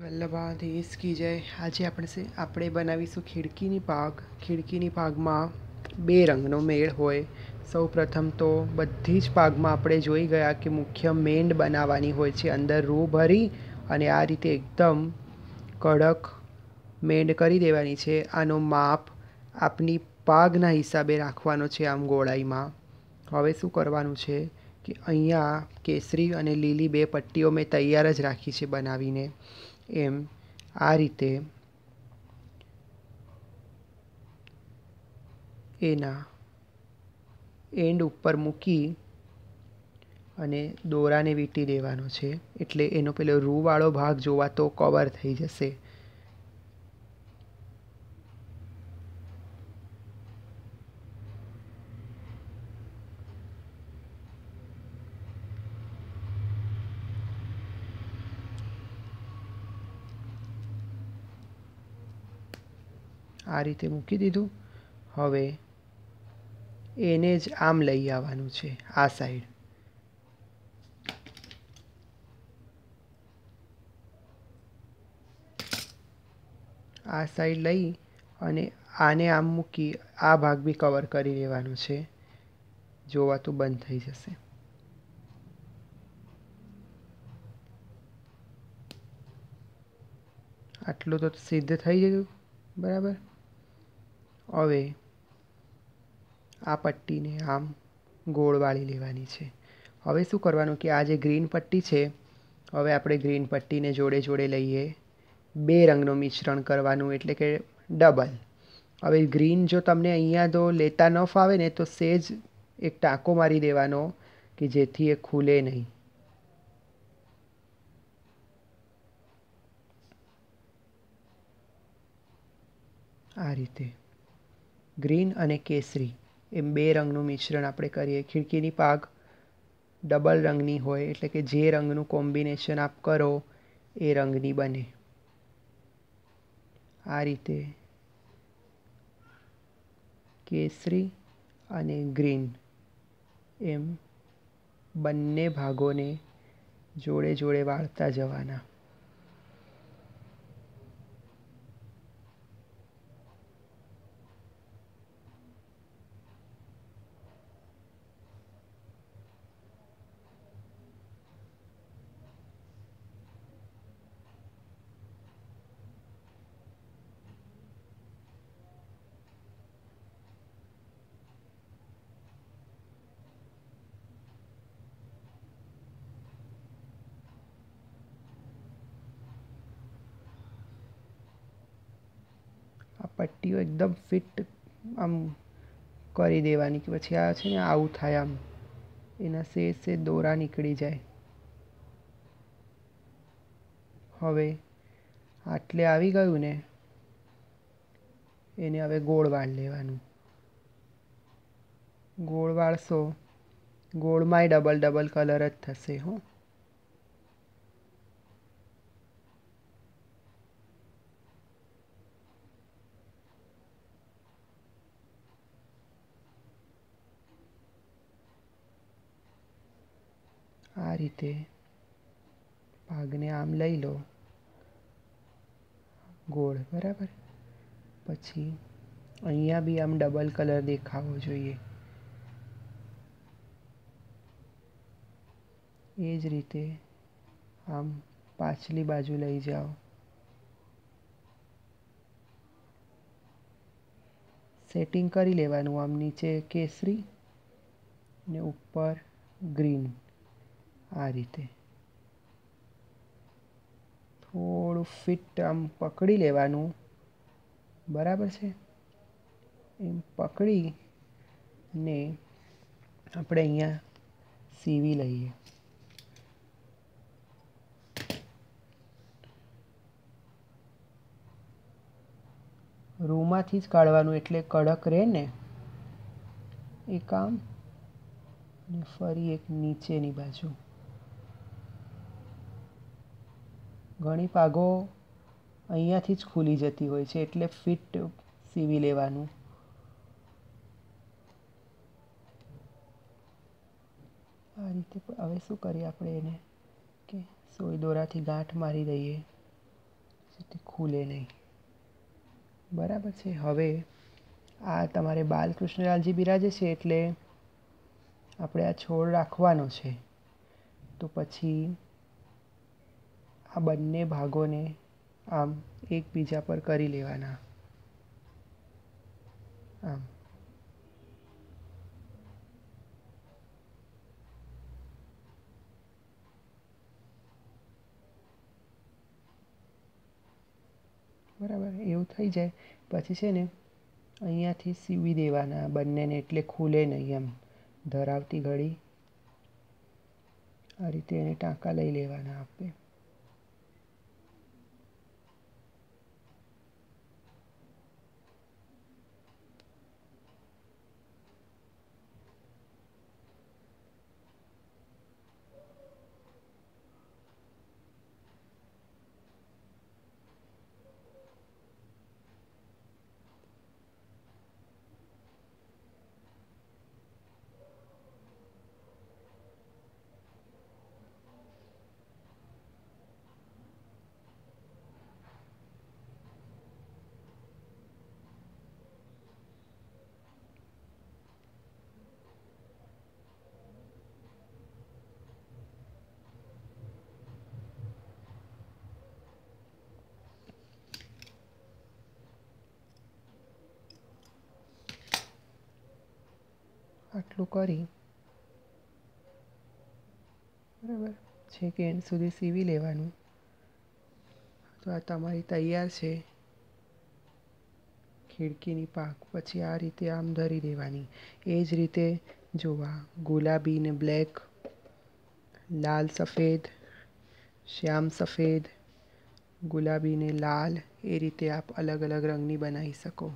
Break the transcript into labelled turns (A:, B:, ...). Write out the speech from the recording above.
A: વલ્લભાધીશ કી જય. આજે આપણે આપણે બનાવીશું ખીડકીની પાક. ખીડકીની પાગમાં બે રંગનો મેળ હોય. સૌ પ્રથમ તો બધી જ પાકમાં આપણે જોઈ ગયા કે મુખ્ય મેંડ બનાવવાની હોય છે. અંદર રૂ ભરી અને આ રીતે એકદમ કડક મેંડ કરી દેવાની છે. આનો માપ આપની પાગના હિસાબે રાખવાનો છે આમ ગોળાઈમાં. હવે શું કરવાનું છે કે અહીંયા કેસરી અને લીલી બે પટ્ટીઓ મેં તૈયાર જ રાખી છે બનાવીને. એમ આ રીતે એના એન્ડ ઉપર મૂકી અને દોરાને વીંટી દેવાનો છે. એટલે એનો પેલો રૂવાળો ભાગ જોવાતો કવર થઈ જશે. આ રીતે મૂકી દીધું. હવે એને જ આમ લઈ આવવાનું છે, આ સાઈડ આ સાઈડ લઈ અને આને આમ મૂકી, આ ભાગ બી કવર કરી લેવાનો છે. જોવાતું બંધ થઈ જશે. આટલું તો સિદ્ધ થઈ ગયું, બરાબર? હવે આ પટ્ટીને આમ ગોળ વાળી લેવાની છે. હવે શું કરવાનું કે આ જે ગ્રીન પટ્ટી છે, હવે આપણે ગ્રીન પટ્ટીને જોડે જોડે લઈએ. બે રંગનું મિશ્રણ કરવાનું એટલે કે ડબલ. હવે ગ્રીન જો તમને અહીંયા તો લેતા ન ફાવે ને તો સેજ એક ટાંકો મારી દેવાનો કે જેથી એ ખુલે નહીં. આ રીતે. ગ્રીન અને કેસરી. એમ બે રંગનું મિશ્રણ આપણે કરીએ. ખીડકીની પાક ડબલ રંગની હોય, એટલે કે જે રંગનું કોમ્બિનેશન આપ કરો, એ રંગની બને. આ રીતે કેસરી અને ગ્રીન એમ બંને ભાગોને જોડે જોડે વાળતા જવાના. પટ્ટીઓ એકદમ ફિટ આમ કરી દેવાની કે પછી આ છે ને આવું થાય આમ. એના સે સે દોરા નીકળી જાય. હવે આટલે આવી ગયું ને, એને હવે ગોળ વાળ લેવાનું. ગોળ વાળશો, ગોળમાંય ડબલ ડબલ કલર જ થશે હો. આ રીતે ભાગને આમ લઈ લો. ગોળ, બરાબર? પછી અહીંયા બી આમ ડબલ કલર દેખાવો જોઈએ. એ જ રીતે આમ પાછલી બાજુ લઈ જાઓ. સેટિંગ કરી લેવાનું આમ નીચે કેસરી ને ઉપર ગ્રીન આ રીતે. થોડું ફિટ આમ પકડી લેવાનું. બરાબર છે? એમ પકડી ને આપણે અહીંયા સીવી લઈએ. રૂમાંથી જ કાઢવાનું એટલે કડક રહે ને? એ કામ? અને ફરી એક નીચેની બાજુ. ઘણી પાગો અહીંયાથી જ ખુલી જતી હોય છે એટલે ફિટ સીવી લેવાનું. આ રીતે હવે શું કરીએ આપણે એને? કે સોય દોરાથી ગાંઠ મારી દઈએ. તે ખુલે નહીં. બરાબર છે. હવે આ તમારે બાલકૃષ્ણલાલજી બિરાજે છે એટલે આપણે આ છોડ રાખવાનો છે. તો પછી આ બંને ભાગોને આમ એકબીજા પર કરી લેવાના. આમ. બરાબર, એવું થઈ જાય. પછી છે ને, અહીંયાથી સીવી દેવાના બંનેને એટલે ખુલે નહીં એમ. ધરાવતી ઘડી આ રીતે એને ટાંકા લઈ લેવાના આપણે આટલું કરી. બરાબર? છે કે એન્ડ સુધી સીવી લેવાનું. તો આ તમારી તૈયાર છે. ખીડકીની પાક પછી આ રીતે આમ ધરી દેવાની. એ જ રીતે જોવા, ગુલાબી ને બ્લેક લાલ સફેદ, શ્યામ સફેદ, ગુલાબી ને લાલ, એ રીતે આપ અલગ અલગ રંગની બનાવી શકો.